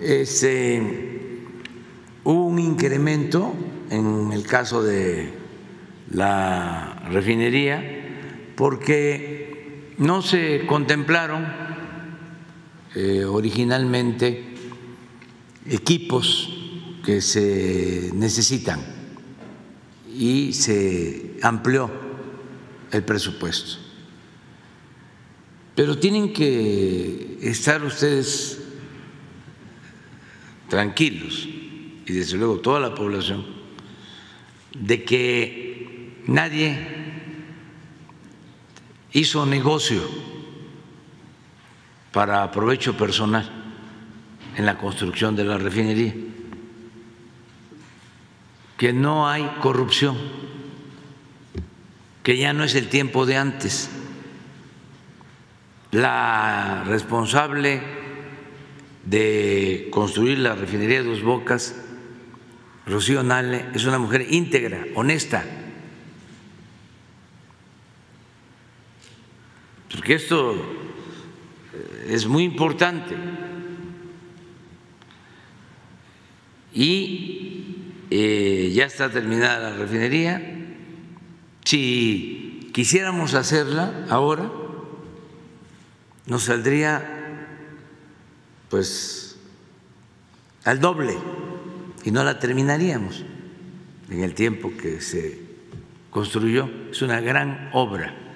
este, hubo un incremento en el caso de la refinería porque no se contemplaron eh, originalmente equipos que se necesitan y se amplió el presupuesto. Pero tienen que estar ustedes tranquilos y desde luego toda la población de que nadie hizo negocio para provecho personal en la construcción de la refinería, que no hay corrupción, que ya no es el tiempo de antes. La responsable de construir la refinería de Dos Bocas, Rocío Nale, es una mujer íntegra, honesta. Porque esto es muy importante. Y eh, ya está terminada la refinería. Si quisiéramos hacerla ahora, nos saldría pues al doble y no la terminaríamos en el tiempo que se construyó. Es una gran obra